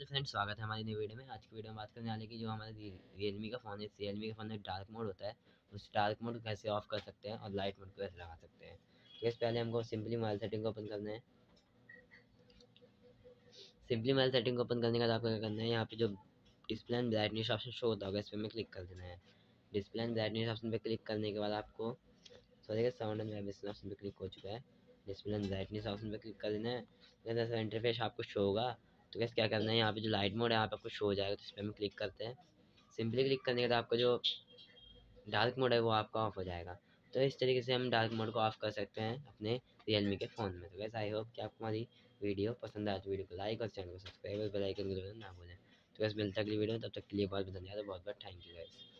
Hello friends, स्वागत है हमारी नई वीडियो में। आज की वीडियो में बात करने वाले की जो हमारे रियलमी का फ़ोन है रियलमी का फ़ोन में डार्क मोड होता है। उस डार्क मोड को कैसे ऑफ़ कर सकते हैं और लाइट मोड को कैसे लगा सकते हैं। तो इससे पहले हमको सिंपली मोबाइल सेटिंग को ओपन करना है। सिंपली मोबाइल सेटिंग को ओपन करने के बाद आपको क्या करना है, यहाँ पे जो display and brightness option show होता होगा, इस पर हमें क्लिक कर देना है। डिस्प्ले एंड ब्राइटनेस ऑप्शन पर क्लिक करने के बाद आपको sorry sound and vibration option पर क्लिक हो चुका है। डिस्प्ले एंड ब्राइटनेस ऑप्शन पर क्लिक कर देना है। इंटरफेस आपको शो होगा तो कैसे क्या करना है, यहाँ पे जो लाइट मोड है, यहाँ पे आपको शो हो जाएगा तो इस पर हम क्लिक करते हैं। सिंपली क्लिक करने के बाद आपका जो डार्क मोड है, वो आपका ऑफ़ हो जाएगा। तो इस तरीके से हम डार्क मोड को ऑफ़ कर सकते हैं अपने रियलमी के फ़ोन में। तो वैसे आई होप कि आपको हमारी वीडियो पसंद आए तो वीडियो को लाइक और चैनल को सब्सक्राइब और बेलाइकन ना भूलें। तो वैसे मिलता अगली वीडियो तब तक के लिए बहुत बहुत धन्यवाद बहुत बहुत थैंक यू गाइस